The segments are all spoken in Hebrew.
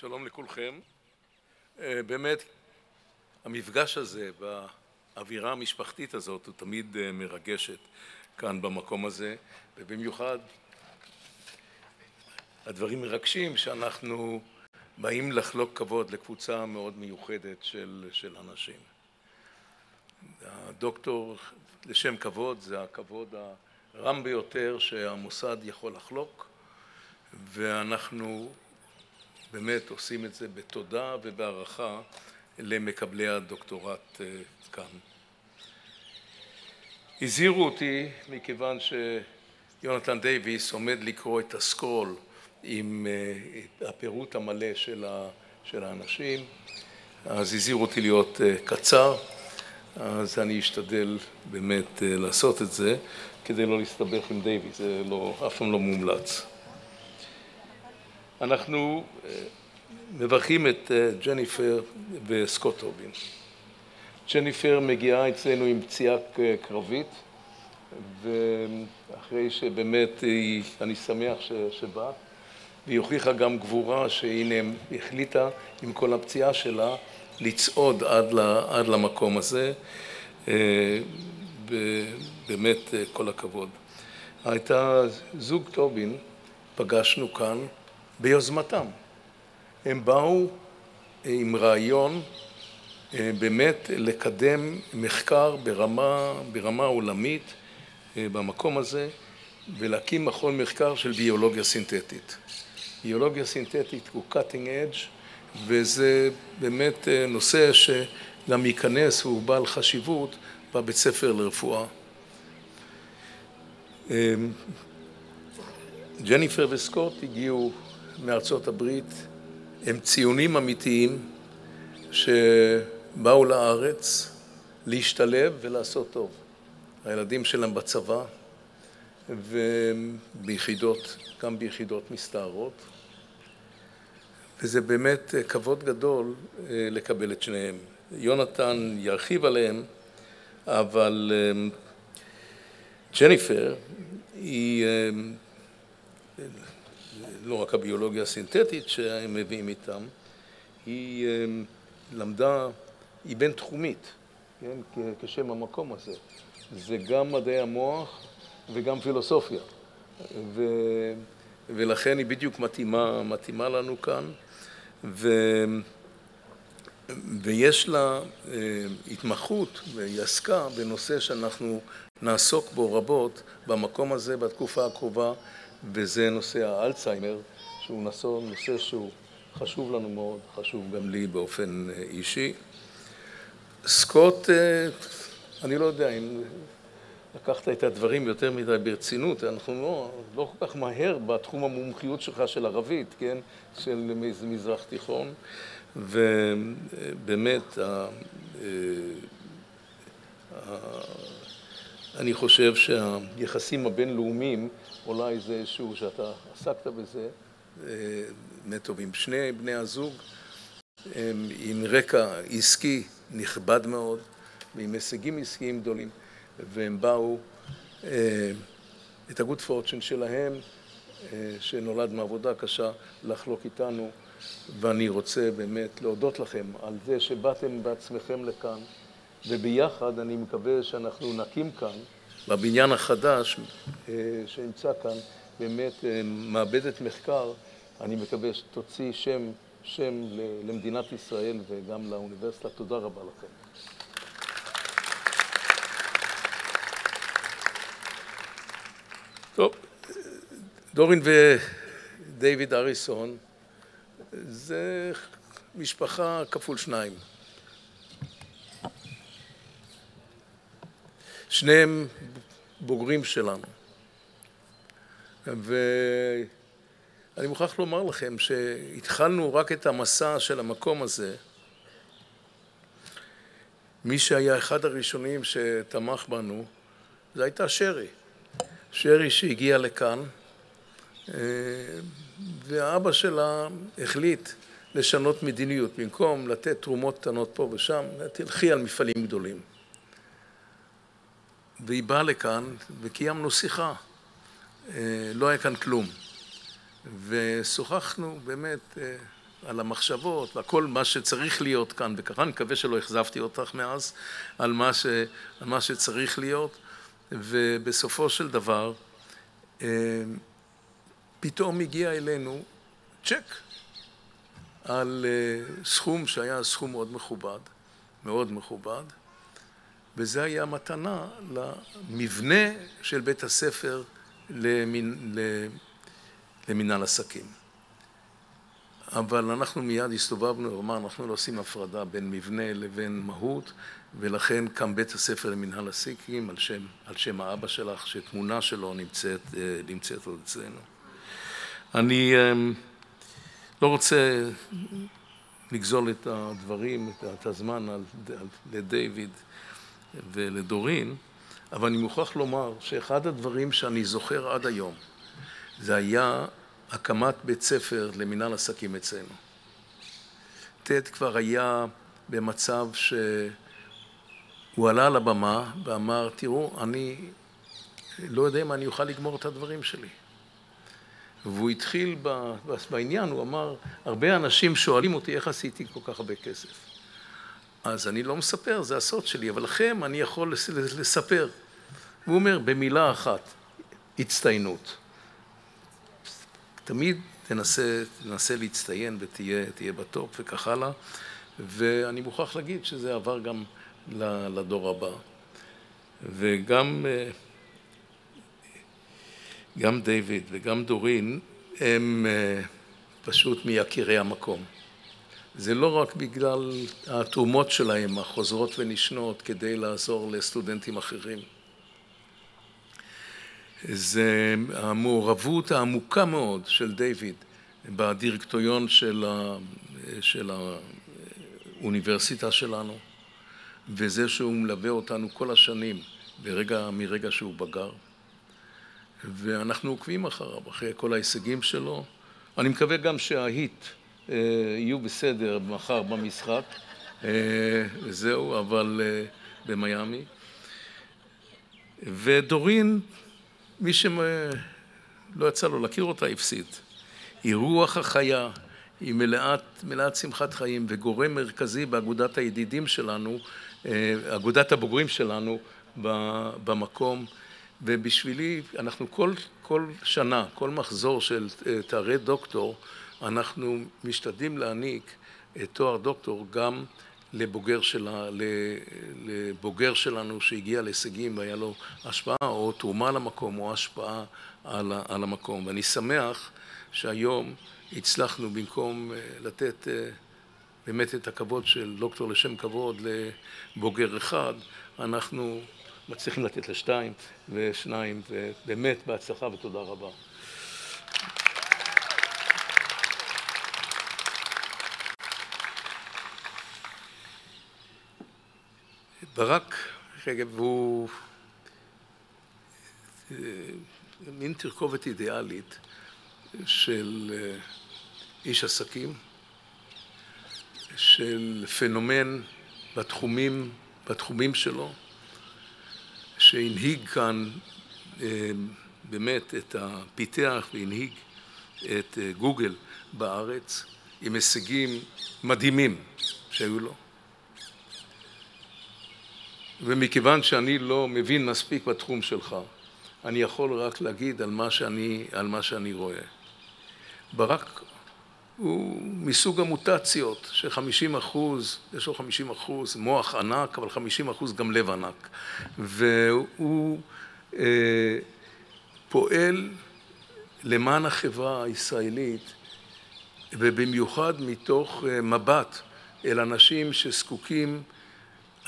שלום לכולכם. באמת המפגש הזה והאווירה המשפחתית הזאת הוא תמיד מרגשת כאן במקום הזה ובמיוחד הדברים מרגשים שאנחנו באים לחלוק כבוד לקבוצה מאוד מיוחדת של, של אנשים. הדוקטור לשם כבוד זה הכבוד הרם ביותר שהמוסד יכול לחלוק ואנחנו באמת עושים את זה בתודה ובהערכה למקבלי הדוקטורט כאן. הזהירו אותי מכיוון שיונתן דייוויס עומד לקרוא את הסקרול עם הפירוט המלא של האנשים אז הזהירו אותי להיות קצר אז אני אשתדל באמת לעשות את זה כדי לא להסתבך עם דייוויס, זה לא, אף פעם לא מומלץ. אנחנו מברכים את ג'ניפר וסקוט טובין. ג'ניפר מגיעה אצלנו עם פציעה קרבית ואחרי שבאמת היא, אני שמח שבאת והיא הוכיחה גם גבורה שהנה החליטה עם כל הפציעה שלה לצעוד עד למקום הזה ובאמת כל הכבוד. הייתה זוג טובין, פגשנו כאן ביוזמתם. הם באו עם רעיון באמת לקדם מחקר ברמה, ברמה עולמית במקום הזה ולהקים מכון מחקר של ביולוגיה סינתטית. ביולוגיה סינתטית הוא cutting edge וזה באמת נושא שגם ייכנס, הוא בעל חשיבות בבית ספר לרפואה. ג'ניפר וסקוט הגיעו מארצות הברית, הם ציונים אמיתיים שבאו לארץ להשתלב ולעשות טוב. הילדים שלהם בצבא וביחידות, גם ביחידות מסתערות וזה באמת כבוד גדול לקבל את שניהם. יונתן ירחיב עליהם אבל ג'ניפר היא לא רק הביולוגיה הסינתטית שהם מביאים איתם, היא למדה, היא בינתחומית, כן, כשם המקום הזה. זה גם מדעי המוח וגם פילוסופיה. ו... ולכן היא בדיוק מתאימה, מתאימה לנו כאן. ו... ויש לה התמחות והיא עסקה בנושא שאנחנו נעסוק בו רבות במקום הזה בתקופה הקרובה וזה נושא האלצהיימר שהוא נושא שהוא חשוב לנו מאוד, חשוב גם לי באופן אישי. סקוט, אני לא יודע אם לקחת את הדברים יותר מדי ברצינות, אנחנו לא, לא כל כך מהר בתחום המומחיות שלך של ערבית, כן, של מזרח תיכון ובאמת אני חושב שהיחסים הבינלאומיים אולי זה איזשהו שאתה עסקת בזה באמת טובים. שני בני הזוג הם עם רקע עסקי נכבד מאוד ועם הישגים עסקיים גדולים והם באו את הגוד פורצ'ן שלהם שנולד מעבודה קשה לחלוק איתנו ואני רוצה באמת להודות לכם על זה שבאתם בעצמכם לכאן וביחד אני מקווה שאנחנו נקים כאן בבניין החדש שנמצא כאן באמת מעבדת מחקר, אני מקווה שתוציא שם, שם למדינת ישראל וגם לאוניברסיטה. תודה רבה לכם. טוב, דורין ודייוויד אריסון זה משפחה כפול שניים. שניהם בוגרים שלנו. ואני מוכרח לומר לכם שהתחלנו רק את המסע של המקום הזה. מי שהיה אחד הראשונים שתמך בנו זה הייתה שרי. שרי שהגיעה לכאן והאבא שלה החליט לשנות מדיניות. במקום לתת תרומות קטנות פה ושם תלכי על מפעלים גדולים והיא באה לכאן וקיימנו שיחה. לא היה כאן כלום. ושוחחנו באמת על המחשבות ועל מה שצריך להיות כאן, וככה אני מקווה שלא אכזבתי אותך מאז על מה, ש, על מה שצריך להיות, ובסופו של דבר פתאום הגיע אלינו צ'ק על סכום שהיה סכום מאוד מכובד, מאוד מכובד, וזה היה מתנה למבנה של בית הספר למנהל עסקים. אבל אנחנו מיד הסתובבנו ואמרנו, אנחנו לא עושים הפרדה בין מבנה לבין מהות, ולכן קם בית הספר למנהל עסקים על שם, על שם האבא שלך, שתמונה שלו נמצאת, נמצאת עוד אצלנו. אני לא רוצה לגזול את הדברים, את הזמן לדיוויד ולדורין, אבל אני מוכרח לומר שאחד הדברים שאני זוכר עד היום זה היה הקמת בית ספר למנהל עסקים אצלנו. טד כבר היה במצב שהוא עלה לבמה ואמר, תראו, אני לא יודע אם אני אוכל לגמור את הדברים שלי. והוא התחיל בעניין, הוא אמר, הרבה אנשים שואלים אותי איך עשיתי כל כך הרבה כסף. אז אני לא מספר, זה הסוד שלי, אבל לכם אני יכול לספר. הוא אומר, במילה אחת, הצטיינות. תמיד תנסה, תנסה להצטיין ותהיה בטופ וכך הלאה, ואני מוכרח להגיד שזה עבר גם לדור הבא. וגם גם דיוויד וגם דורין הם פשוט מיקירי המקום. זה לא רק בגלל התרומות שלהם החוזרות ונשנות כדי לעזור לסטודנטים אחרים. זה המעורבות העמוקה מאוד של דיוויד בדירקטוריון של, ה, של האוניברסיטה שלנו וזה שהוא מלווה אותנו כל השנים ברגע, מרגע שהוא בגר ואנחנו עוקבים אחריו, אחרי כל ההישגים שלו. אני מקווה גם שההיט יהיו בסדר מחר במשחק, אה, זהו, אבל אה, במיאמי. ודורין מי שלא יצא לו להכיר אותה הפסיד. היא רוח החיה, היא מלאת, מלאת שמחת חיים וגורם מרכזי באגודת הידידים שלנו, אה, אגודת הבוגרים שלנו במקום ובשבילי אנחנו כל, כל שנה, כל מחזור של אה, תארי דוקטור אנחנו משתדלים להעניק תואר דוקטור גם לבוגר, שלה, לבוגר שלנו שהגיע להישגים והיה לו השפעה או תרומה למקום או השפעה על, על המקום. ואני שמח שהיום הצלחנו במקום אה, לתת אה, באמת את הכבוד של דוקטור לשם כבוד לבוגר אחד, אנחנו מצליחים לתת לשתיים ושניים, ובאמת בהצלחה ותודה רבה. ברק הוא אה, מין תרכובת אידיאלית של אה, איש עסקים, של פנומן בתחומים, בתחומים שלו, שהנהיג כאן אה, באמת את הפיתח והנהיג את גוגל בארץ עם הישגים מדהימים שהיו לו. ומכיוון שאני לא מבין מספיק בתחום שלך, אני יכול רק להגיד על מה שאני, על מה שאני רואה. ברק הוא מסוג המוטציות, שחמישים אחוז, יש לו חמישים אחוז מוח ענק, אבל חמישים אחוז גם לב ענק. והוא אה, פועל למען החברה הישראלית, ובמיוחד מתוך אה, מבט אל אנשים שזקוקים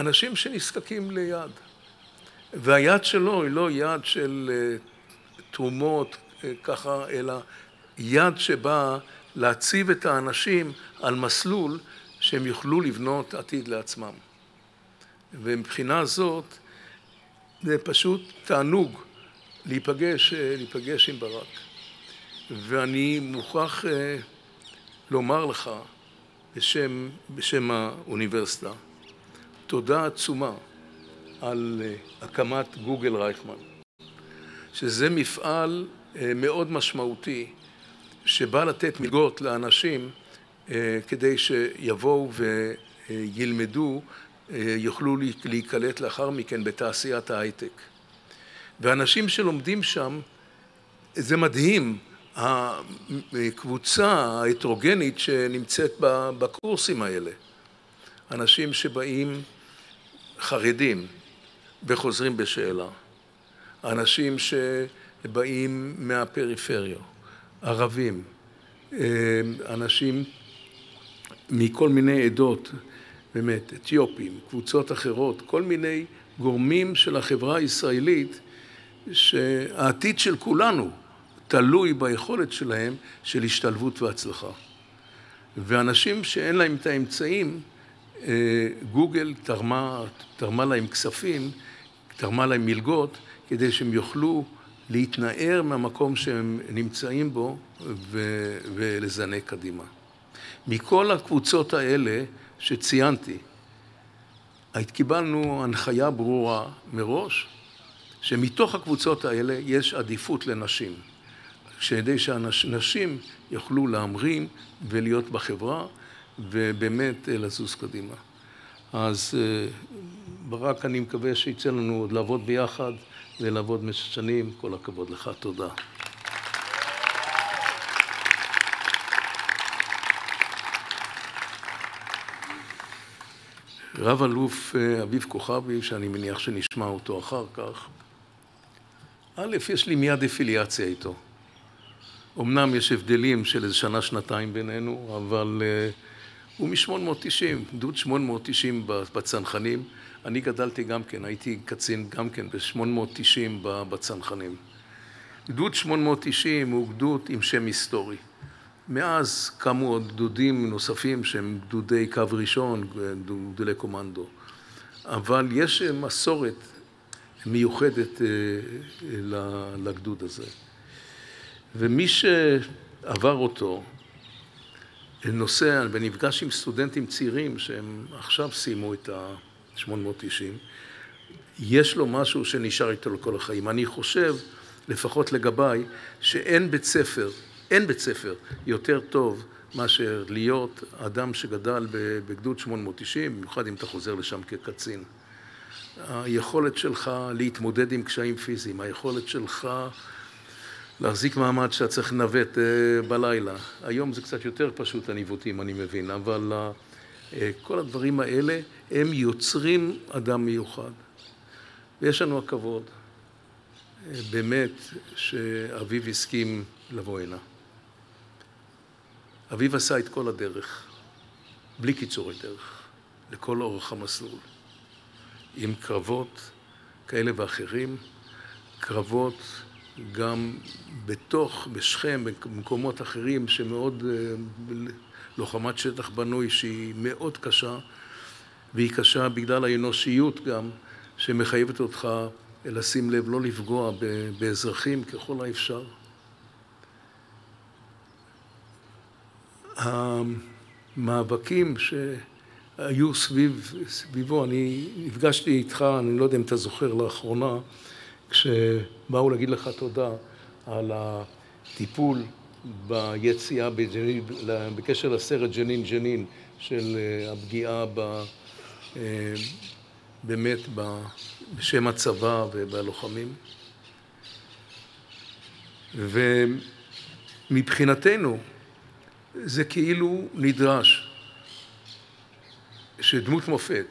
אנשים שנזקקים ליד. והיד שלו היא לא יד של אה, תרומות אה, ככה, אלא יד שבאה להציב את האנשים על מסלול שהם יוכלו לבנות עתיד לעצמם. ומבחינה זאת זה פשוט תענוג להיפגש, אה, להיפגש עם ברק. ואני מוכרח לומר לך בשם, בשם האוניברסיטה תודה עצומה על אה, הקמת גוגל רייכמן, שזה מפעל אה, מאוד משמעותי שבא לתת מלגות לאנשים כדי שיבואו וילמדו, יוכלו להיקלט לאחר מכן בתעשיית ההייטק. ואנשים שלומדים שם, זה מדהים, הקבוצה ההטרוגנית שנמצאת בקורסים האלה. אנשים שבאים חרדים וחוזרים בשאלה, אנשים שבאים מהפריפריה, ערבים, אנשים מכל מיני עדות, באמת, אתיופים, קבוצות אחרות, כל מיני גורמים של החברה הישראלית שהעתיד של כולנו תלוי ביכולת שלהם של השתלבות והצלחה. ואנשים שאין להם את האמצעים, גוגל תרמה, תרמה להם כספים, תרמה להם מלגות, כדי שהם יוכלו להתנער מהמקום שהם נמצאים בו ולזנק קדימה. מכל הקבוצות האלה שציינתי, קיבלנו הנחיה ברורה מראש, שמתוך הקבוצות האלה יש עדיפות לנשים, כדי שהנשים יוכלו להמריא ולהיות בחברה ובאמת לזוז קדימה. אז ברק, אני מקווה שיצא לנו עוד לעבוד ביחד ולעבוד במשך שנים. כל הכבוד לך, תודה. רב אלוף אביב כוכבי, שאני מניח שנשמע אותו אחר כך, א', יש לי מיד אפיליאציה איתו. אמנם יש הבדלים של איזה שנה, שנתיים בינינו, אבל הוא מ-890, גדוד 890 בצנחנים. אני גדלתי גם כן, הייתי קצין גם כן ב-890 בצנחנים. גדוד 890 הוא גדוד עם שם היסטורי. מאז קמו עוד גדודים נוספים שהם גדודי קו ראשון, גדודי קומנדו. אבל יש מסורת מיוחדת לגדוד הזה. ומי שעבר אותו, נוסע ונפגש עם סטודנטים צעירים שהם עכשיו סיימו את ה-890, יש לו משהו שנשאר איתו לכל החיים. אני חושב, לפחות לגביי, שאין בית ספר, אין בית ספר יותר טוב מאשר להיות אדם שגדל בגדוד 890, במיוחד אם אתה חוזר לשם כקצין. היכולת שלך להתמודד עם קשיים פיזיים, היכולת שלך להחזיק מעמד שאתה צריך לנווט בלילה. היום זה קצת יותר פשוט הניווטים, אני מבין, אבל כל הדברים האלה הם יוצרים אדם מיוחד. ויש לנו הכבוד, באמת, שאביו הסכים לבוא הנה. אביו עשה את כל הדרך, בלי קיצורי דרך, לכל אורך המסלול, עם קרבות כאלה ואחרים, קרבות גם בתוך, בשכם, במקומות אחרים שמאוד, לוחמת שטח בנוי שהיא מאוד קשה, והיא קשה בגלל האנושיות גם, שמחייבת אותך לשים לב, לא לפגוע באזרחים ככל האפשר. המאבקים שהיו סביב, סביבו, אני נפגשתי איתך, אני לא יודע אם אתה זוכר לאחרונה, כשבאו להגיד לך תודה על הטיפול ביציאה בג'נין, בקשר לסרט ג'נין ג'נין של הפגיעה ב... באמת בשם הצבא ובלוחמים. ומבחינתנו זה כאילו נדרש שדמות מופת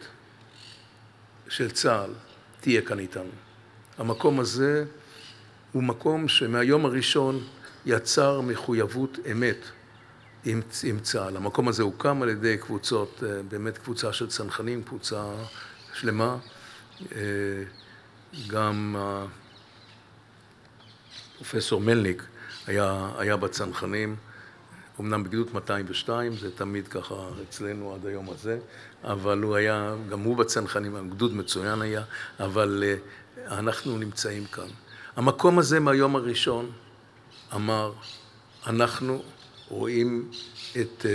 של צה"ל תהיה כאן איתנו. המקום הזה הוא מקום שמהיום הראשון יצר מחויבות אמת עם, עם צה"ל. המקום הזה הוקם על ידי קבוצות, באמת קבוצה של צנחנים, קבוצה שלמה. גם פרופסור מלניק היה, היה בצנחנים, אמנם בגדוד 202, זה תמיד ככה אצלנו עד היום הזה, אבל הוא היה, גם הוא בצנחנים, גדוד מצוין היה, אבל אנחנו נמצאים כאן. המקום הזה מהיום הראשון אמר, אנחנו רואים את,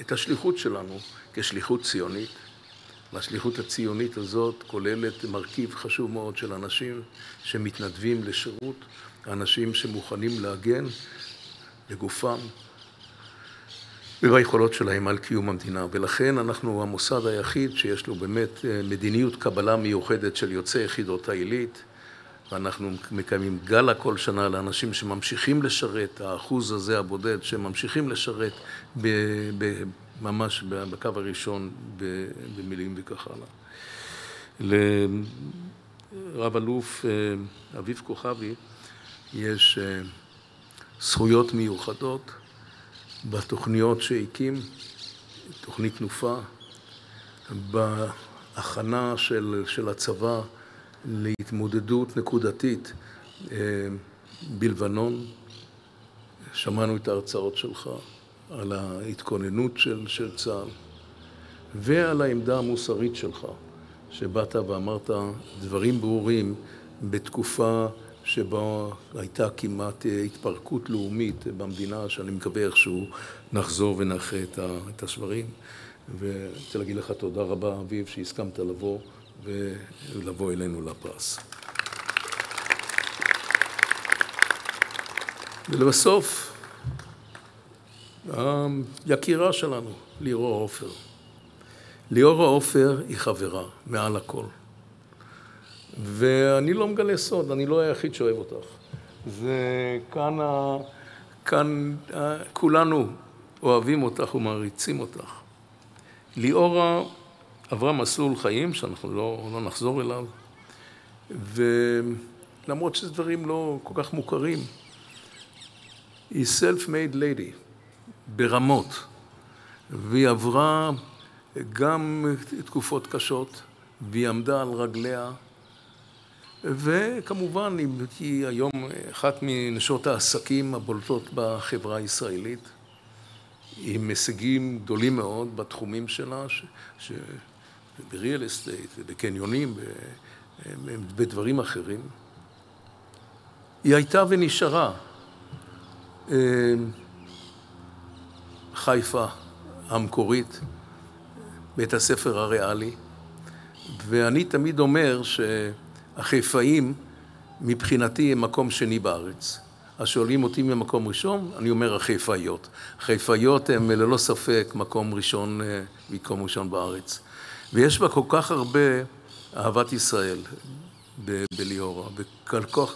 את השליחות שלנו כשליחות ציונית, והשליחות הציונית הזאת כוללת מרכיב חשוב מאוד של אנשים שמתנדבים לשירות, אנשים שמוכנים להגן לגופם וביכולות שלהם על קיום המדינה. ולכן אנחנו המוסד היחיד שיש לו באמת מדיניות קבלה מיוחדת של יוצאי יחידות העילית. ואנחנו מקיימים גלה כל שנה לאנשים שממשיכים לשרת, האחוז הזה הבודד שממשיכים לשרת ב, ב, ממש בקו הראשון במילים וכך הלאה. לרב אלוף אה, אביב כוכבי יש אה, זכויות מיוחדות בתוכניות שהקים, תוכנית תנופה, בהכנה של, של הצבא להתמודדות נקודתית אה, בלבנון. שמענו את ההרצאות שלך על ההתכוננות של, של צה"ל ועל העמדה המוסרית שלך, שבאת ואמרת דברים ברורים בתקופה שבה הייתה כמעט התפרקות לאומית במדינה, שאני מקווה איכשהו נחזור ונאחה את השברים. ואני רוצה להגיד לך תודה רבה, אביב, שהסכמת לבוא. ולבוא אלינו לפרס. ולבסוף, היקירה שלנו, ליאור עופר. ליאור עופר היא חברה, מעל הכל. ואני לא מגלה סוד, אני לא היחיד שאוהב אותך. זה כאן, ה... כאן כולנו אוהבים אותך ומעריצים אותך. ליאורה עברה מסלול חיים שאנחנו לא, לא נחזור אליו, ולמרות שזה דברים לא כל כך מוכרים, היא self-made lady ברמות, והיא עברה גם תקופות קשות, והיא עמדה על רגליה, וכמובן היא היום אחת מנשות העסקים הבולטות בחברה הישראלית, עם הישגים גדולים מאוד בתחומים שלה, ש... ש... בריאל אסטייט ובקניונים, בדברים אחרים. היא הייתה ונשארה אה, חיפה המקורית, בית הספר הריאלי, ואני תמיד אומר שהחיפאים מבחינתי הם מקום שני בארץ. אז שואלים אותי ממקום ראשון, אני אומר החיפאיות. חיפאיות הן ללא ספק מקום ראשון, אה, מקום ראשון בארץ. ויש בה כל כך הרבה אהבת ישראל בליאורה,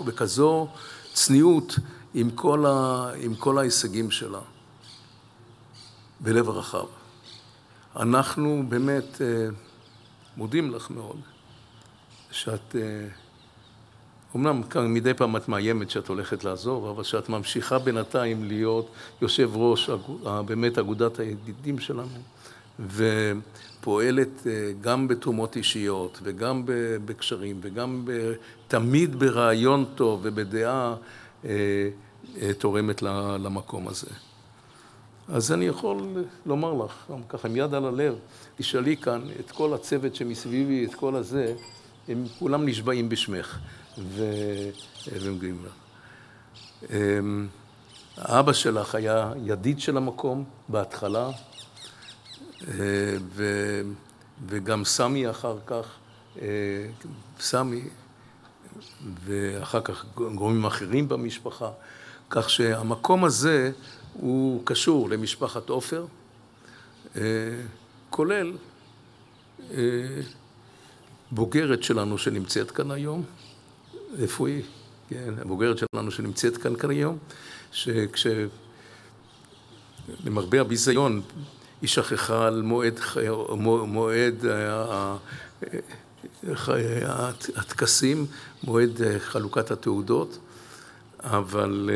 וכזו צניעות עם כל, ה, עם כל ההישגים שלה, בלב רחב. אנחנו באמת אה, מודים לך מאוד, שאת, אומנם אה, מדי פעם את מאיימת שאת הולכת לעזוב, אבל שאת ממשיכה בינתיים להיות יושב ראש באמת אגודת הידידים שלנו, פועלת אה, גם בתרומות אישיות וגם בקשרים וגם תמיד ברעיון טוב ובדעה אה, אה, תורמת למקום הזה. אז אני יכול לומר לך, ככה עם יד על הלב, תשאלי כאן את כל הצוות שמסביבי, את כל הזה, הם כולם נשבעים בשמך ומגיעים לך. אמ, האבא שלך היה ידיד של המקום בהתחלה, ו, וגם סמי אחר כך, סמי, ואחר כך גורמים אחרים במשפחה, כך שהמקום הזה הוא קשור למשפחת עופר, כולל בוגרת שלנו שנמצאת כאן היום, רפואי, כן, הבוגרת שלנו שנמצאת כאן כאן היום, שכש... למרבה הביזיון, היא שכחה על מועד, מועד הטקסים, מועד חלוקת התעודות, אבל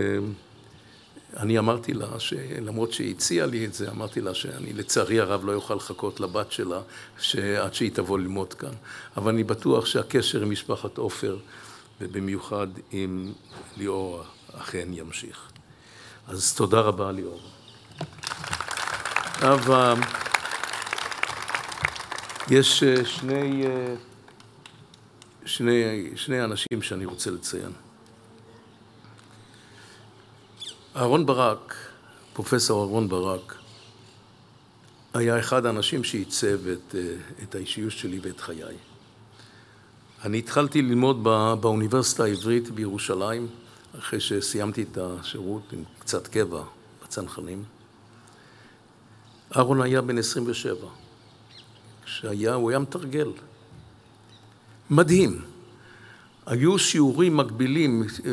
אני אמרתי לה, שלמרות שהיא הציעה לי את זה, אמרתי לה שאני לצערי הרב לא אוכל לחכות לבת שלה עד שהיא תבוא ללמוד כאן. אבל אני בטוח שהקשר עם משפחת עופר, ובמיוחד עם ליאור, אכן ימשיך. אז תודה רבה ליאור. עכשיו, יש אה, שני, אה, שני, שני אנשים שאני רוצה לציין. אהרון ברק, פרופסור אהרון ברק, היה אחד האנשים שעיצב את, אה, את האישיות שלי ואת חיי. אני התחלתי ללמוד בא, באוניברסיטה העברית בירושלים, אחרי שסיימתי את השירות עם קצת קבע בצנחנים. אהרון היה בן 27. כשהיה, הוא היה מתרגל. מדהים. היו שיעורים מקבילים, אה,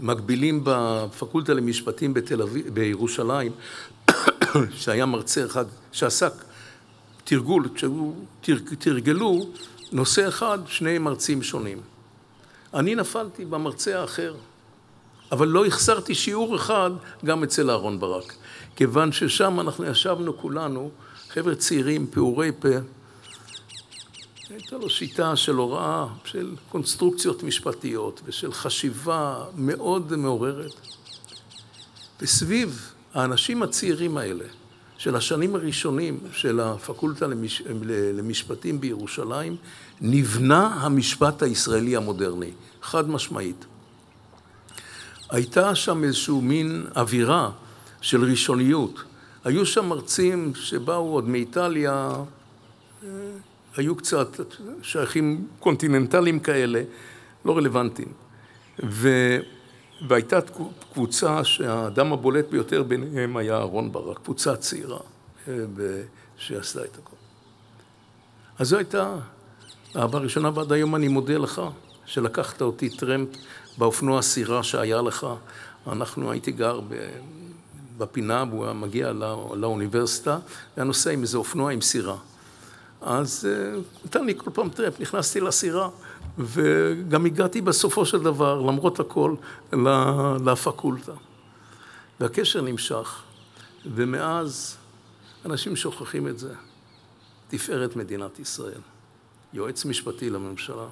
מקבילים בפקולטה למשפטים בתל אביב, בירושלים, שהיה מרצה אחד שעסק תרגול, תרגלו נושא אחד, שני מרצים שונים. אני נפלתי במרצה האחר, אבל לא החסרתי שיעור אחד גם אצל אהרון ברק, כיוון ששם אנחנו ישבנו כולנו, חבר'ה צעירים, פעורי פה, הייתה לו שיטה של הוראה, של קונסטרוקציות משפטיות ושל חשיבה מאוד מעוררת. וסביב האנשים הצעירים האלה, של השנים הראשונים של הפקולטה למש... למשפטים בירושלים, נבנה המשפט הישראלי המודרני, חד משמעית. הייתה שם איזשהו מין אווירה של ראשוניות. היו שם מרצים שבאו עוד מאיטליה, אה, היו קצת שייכים קונטיננטליים כאלה, לא רלוונטיים. ו... והייתה קבוצה שהאדם הבולט ביותר ביניהם היה אהרון ברק, קבוצה צעירה אה, שעשתה את הכל. אז זו הייתה אהבה ראשונה, ועד היום אני מודה לך שלקחת אותי טרמפ באופנוע הסירה שהיה לך. אנחנו, הייתי גר בפינה, והוא היה מגיע לא, לאוניברסיטה, והיה נוסע עם איזה אופנוע עם סירה. אז נתן לי כל פעם טרמפ, נכנסתי לסירה. וגם הגעתי בסופו של דבר, למרות הכל, לפקולטה. והקשר נמשך, ומאז אנשים שוכחים את זה. תפארת מדינת ישראל, יועץ משפטי לממשלה,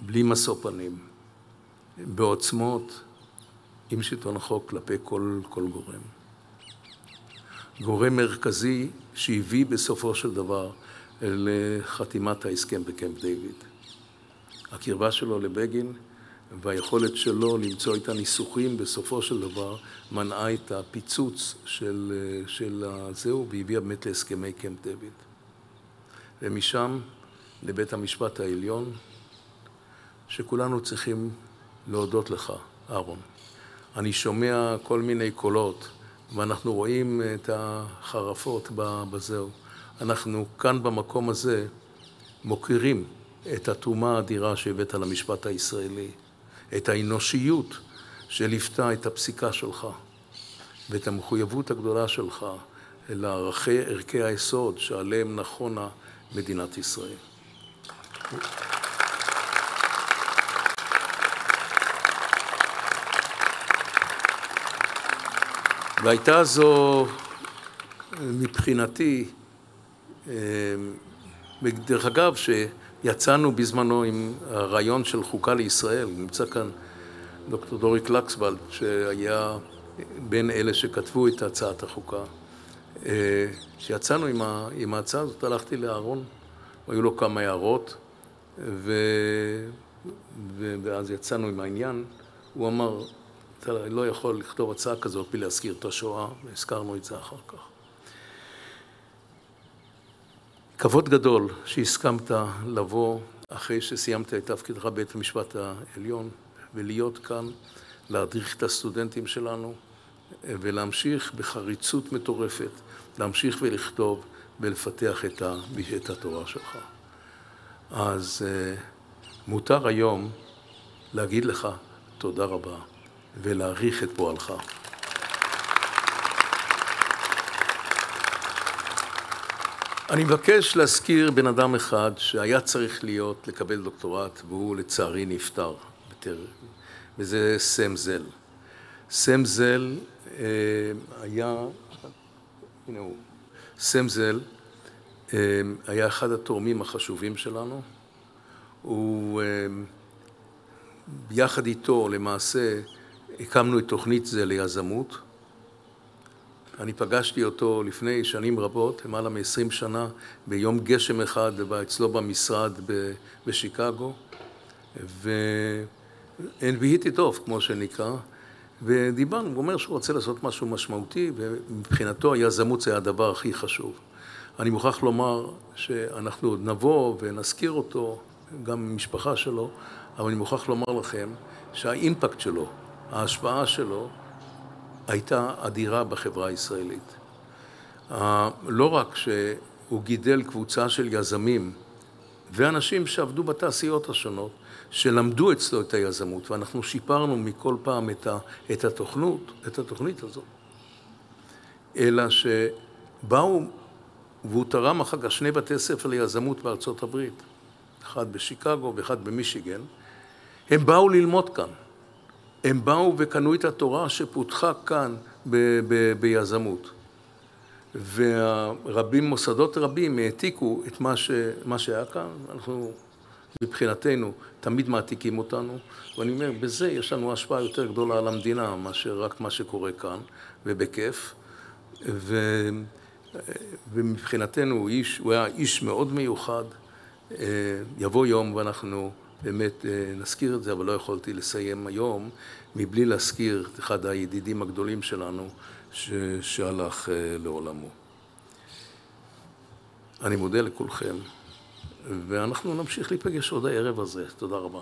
בלי משוא פנים, בעוצמות, עם שלטון החוק כלפי כל, כל גורם. גורם מרכזי שהביא בסופו של דבר לחתימת ההסכם בקמפ דיוויד. הקרבה שלו לבגין והיכולת שלו למצוא את הניסוחים בסופו של דבר מנעה את הפיצוץ של, של זהו והביאה באמת להסכמי קמפ דיוויד. ומשם לבית המשפט העליון, שכולנו צריכים להודות לך, אהרון. אני שומע כל מיני קולות ואנחנו רואים את החרפות בזהו. אנחנו כאן במקום הזה מוקירים את התרומה האדירה שהבאת למשפט הישראלי, את האנושיות שליוותה את הפסיקה שלך ואת המחויבות הגדולה שלך לערכי ערכי היסוד שעליהם נכונה מדינת ישראל. והייתה זו מבחינתי אמ, דרך אגב, שיצאנו בזמנו עם הרעיון של חוקה לישראל, נמצא כאן דוקטור דוריק לקסבלד, שהיה בין אלה שכתבו את הצעת החוקה. כשיצאנו אה, עם ההצעה הזאת, הלכתי לאהרון, היו לו כמה הערות, ו... ואז יצאנו עם העניין. הוא אמר, אתה לא יכול לכתוב הצעה כזאת בלי להזכיר את השואה, והזכרנו את זה אחר כך. כבוד גדול שהסכמת לבוא אחרי שסיימת את תפקידך בבית המשפט העליון ולהיות כאן, להדריך את הסטודנטים שלנו ולהמשיך בחריצות מטורפת, להמשיך ולכתוב ולפתח את, ה, את התורה שלך. אז אה, מותר היום להגיד לך תודה רבה ולהעריך את פועלך. אני מבקש להזכיר בן אדם אחד שהיה צריך להיות, לקבל דוקטורט, והוא לצערי נפטר, וזה סם זל. סם זל אה, היה, הנה הוא, סם זל אה, היה אחד התורמים החשובים שלנו. הוא, אה, יחד איתו למעשה הקמנו את תוכנית זה ליזמות. אני פגשתי אותו לפני שנים רבות, למעלה מ-20 שנה, ביום גשם אחד אצלו במשרד בשיקגו, והנביהיתי טוב, כמו שנקרא, ודיברנו, הוא אומר שהוא רוצה לעשות משהו משמעותי, ומבחינתו היזמות זה הדבר הכי חשוב. אני מוכרח לומר שאנחנו עוד נבוא ונזכיר אותו, גם המשפחה שלו, אבל אני מוכרח לומר לכם שהאימפקט שלו, ההשפעה שלו, הייתה אדירה בחברה הישראלית. לא רק שהוא גידל קבוצה של יזמים ואנשים שעבדו בתעשיות השונות, שלמדו אצלו את היזמות, ואנחנו שיפרנו מכל פעם את התוכנות, את התוכנית הזאת, אלא שבאו, והוא תרם אחר כך שני בתי ספר ליזמות בארצות הברית, אחד בשיקגו ואחד במישיגן, הם באו ללמוד כאן. הם באו וקנו את התורה שפותחה כאן ב- ב- ביזמות. והרבים, מוסדות רבים העתיקו את מה, ש, מה שהיה כאן, אנחנו מבחינתנו תמיד מעתיקים אותנו, ואני אומר, בזה יש לנו השפעה יותר גדולה על המדינה מאשר רק מה שקורה כאן, ובכיף. ו, ומבחינתנו הוא, איש, הוא היה איש מאוד מיוחד. יבוא יום ואנחנו באמת נזכיר את זה, אבל לא יכולתי לסיים היום מבלי להזכיר את אחד הידידים הגדולים שלנו. שהלך לעולמו. אני מודה לכולכם, ואנחנו נמשיך להיפגש עוד הערב הזה. תודה רבה.